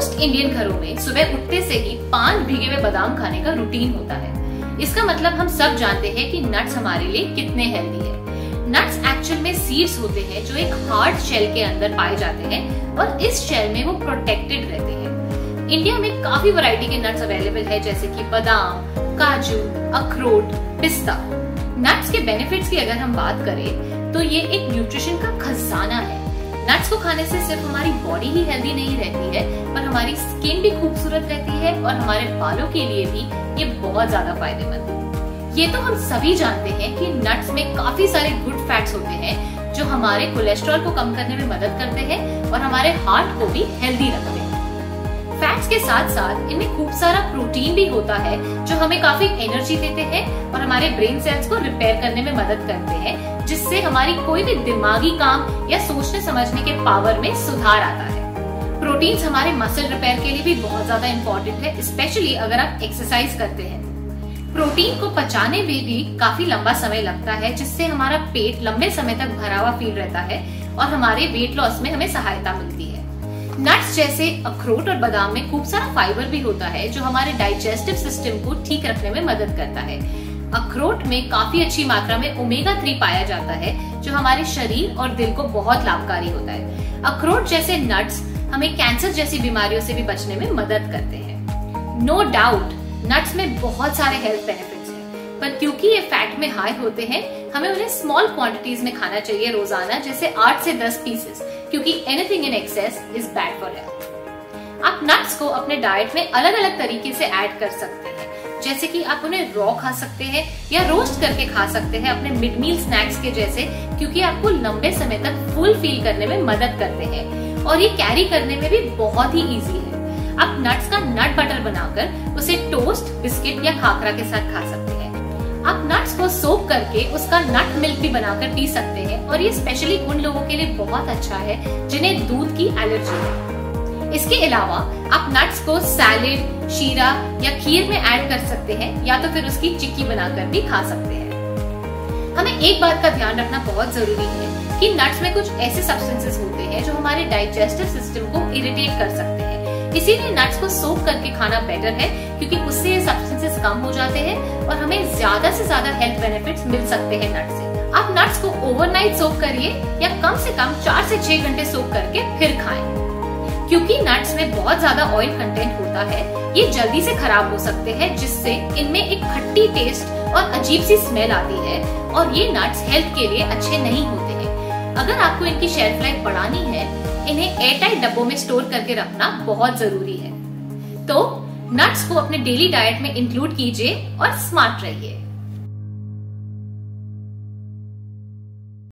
Indian घरों में सुबह उठते से ही पाँच भीगे हुए बादाम खाने का रूटीन होता है। इसका मतलब हम सब जानते हैं कि नट्स हमारे लिए कितने हेल्दी है। नट्स एक्चुअल में सीड्स होते हैं जो एक हार्ड शेल के अंदर पाए जाते हैं और इस शेल में वो प्रोटेक्टेड रहते हैं। इंडिया में काफ़ी वैरायटी के नट्स अवेलेबल है, जैसे कि बादाम, काजू, अखरोट, पिस्ता। नट्स के बेनिफिट्स की अगर हम बात करें तो ये एक न्यूट्रिशन का खजाना है। नट्स को खाने से सिर्फ़ हमारी बॉडी ही हेल्दी नहीं रहती है, पर हमारी स्किन भी खूबसूरत रहती है और हमारे बालों के लिए भी ये बहुत ज़्यादा फ़ायदेमंद है। ये तो हम सभी जानते हैं कि नट्स में काफ़ी सारे गुड फैट्स होते हैं, जो हमारे कोलेस्ट्रॉल को कम करने में मदद करते हैं और हमारे हार्ट को भी हेल्दी रखते हैं। फैट्स के साथ साथ इनमें खूब सारा प्रोटीन भी होता है, जो हमें काफ़ी एनर्जी देते हैं और हमारे ब्रेन सेल्स को रिपेयर करने में मदद करते हैं, जिससे हमारी कोई भी दिमागी काम या सोचने समझने के पावर में सुधार आता है। प्रोटीन्स हमारे मसल रिपेयर के लिए भी बहुत ज़्यादा इम्पोर्टेंट है स्पेशली अगर आप एक्सरसाइज करते हैं। प्रोटीन को पचाने में भी काफ़ी लंबा समय लगता है, जिससे हमारा पेट लंबे समय तक भरा हुआ फील रहता है और हमारे वेट लॉस में हमें सहायता मिलती है। नट्स जैसे अखरोट और बादाम में खूब सारा फाइबर भी होता है, जो हमारे डाइजेस्टिव सिस्टम को ठीक रखने में मदद करता है। अखरोट में काफ़ी अच्छी मात्रा में ओमेगा थ्री पाया जाता है, जो हमारे शरीर और दिल को बहुत लाभकारी होता है। अखरोट जैसे नट्स हमें कैंसर जैसी बीमारियों से भी बचने में मदद करते हैं। नो डाउट नट्स में बहुत सारे हेल्थ बेनिफिट्स हैं, पर क्योंकि ये फैट में हाई होते हैं, हमें उन्हें स्मॉल क्वांटिटीज में खाना चाहिए रोज़ाना, जैसे आठ से दस पीसेस क्योंकि anything in excess is bad for health आप नट्स को अपने डाइट में अलग अलग तरीके से ऐड कर सकते हैं। जैसे कि आप उन्हें रॉ खा सकते हैं या रोस्ट करके खा सकते हैं अपने मिड मील स्नैक्स के जैसे, क्योंकि आपको लंबे समय तक फुल फील करने में मदद करते हैं। और ये कैरी करने में भी बहुत ही इजी है। आप नट्स का नट बटर बनाकर उसे टोस्ट बिस्किट या खाकरा के साथ खा सकते हैं। आप नट्स को सोप करके उसका नट मिल्क भी बनाकर पी सकते हैं और ये स्पेशली उन लोगों के लिए बहुत अच्छा है जिन्हें दूध की एलर्जी है। इसके अलावा आप नट्स को सैलेड शीरा या खीर में ऐड कर सकते हैं या तो फिर उसकी चिक्की बनाकर भी खा सकते हैं। हमें एक बात का ध्यान रखना बहुत ज़रूरी है कि नट्स में कुछ ऐसे सब्सटेंसेस होते हैं जो हमारे डाइजेस्टिव सिस्टम को इरिटेट कर सकते हैं। इसीलिए नट्स को सोक करके खाना बेटर है, क्योंकि उससे ये सब्सटेंसेस कम हो जाते हैं और हमें ज़्यादा से ज़्यादा हेल्थ बेनिफिट्स मिल सकते हैं नट्स से। आप नट्स को ओवरनाइट सोक करिए या कम से कम चार से छह घंटे सोक करके फिर खाएँ। क्योंकि नट्स में बहुत ज़्यादा ऑयल कंटेंट होता है, ये जल्दी से खराब हो सकते हैं, जिससे इनमें एक खट्टी टेस्ट और अजीब सी स्मेल आती है और ये नट्स हेल्थ के लिए अच्छे नहीं होते हैं। अगर आपको इनकी शेल्फ लाइफ बढ़ानी है इन्हें एयरटाइट डब्बों में स्टोर करके रखना बहुत ज़रूरी है। तो नट्स को अपने डेली डाइट में इंक्लूड कीजिए और स्मार्ट रहिए।